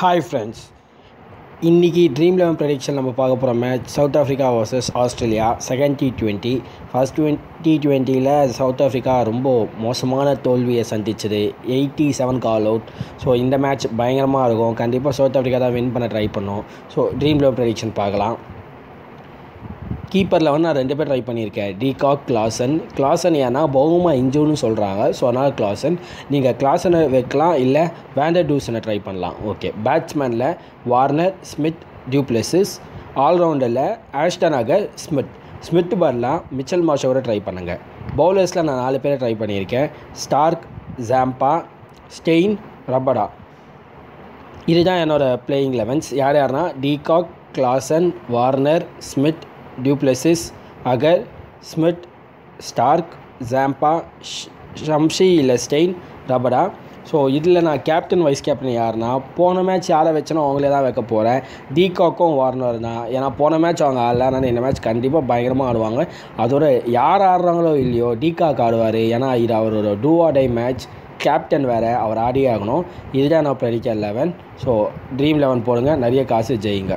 Hi friends இன்றைக்கி dream eleven prediction நம்ம பார்க்க போகிற match south Africa versus Australia second T twenty first T டுவெண்ட்டியில் சவுத் ஆஃப்ரிக்கா ரொம்ப மோசமான தோல்வியை சந்திச்சது. Eighty seven all out so இந்த மேட்ச் பயங்கரமாக இருக்கும். கண்டிப்பாக சவுத் ஆஃப்ரிக்கா தான் வின் பண்ண ட்ரை பண்ணோம். ஸோ ட்ரீம் லெவன் ப்ரெடிக்ஷன் பார்க்கலாம். கீப்பரில் வந்து நான் ரெண்டு பேர் ட்ரை பண்ணியிருக்கேன். டிகாக் கிளாசன் கிளாசன் ஏன்னா பௌமா இன்ஜூர்னு சொல்கிறாங்க ஸோ அதனால் கிளாசன் நீங்கள் கிளாசனை வைக்கலாம் இல்லை வேண்டர் டூசனை ட்ரை பண்ணலாம். ஓகே பேட்ஸ்மேனில் வார்னர் ஸ்மித் டியூப்ளெசிஸ் ஆல்ரவுண்டரில் ஆஷ்டன் அகர் ஸ்மித் ஸ்மித் பர்லாம் மிச்சல் மாஷோட ட்ரை பண்ணுங்கள் பவுலர்ஸில் நான் நாலு பேரை ட்ரை பண்ணியிருக்கேன். ஸ்டார்க் ஜாம்பா ஸ்டெயின் ரபடா இதுதான் என்னோடய பிளேயிங் லெவன்ஸ் யார் யாருன்னா de Kock Klaasen Warner Smith du Plessis Agar Smith Starc Zampa Shamsi இல்லை ஸ்டெயின் ரபடா ஸோ இதில் நான் கேப்டன் வைஸ் கேப்டன் யாருன்னா போன மேட்ச் யாரை வச்சனோ அவங்களே தான் வைக்க போகிறேன் டிகாக்கும் வார்னர் தான். ஏன்னா போன மேட்ச் அவங்க ஆடல ஆனால் இந்த மேட்ச் கண்டிப்பாக பயங்கரமாக ஆடுவாங்க. அதோட யார் ஆடுறாங்களோ இல்லையோ டீகாக் ஆடுவார். ஏன்னா இது அவரோட do or die match captain வேறு அவர் ஆடியே ஆகணும். இதுதான் நான் predicted eleven so dream eleven போடுங்க. நிறைய காசு ஜெயிங்க.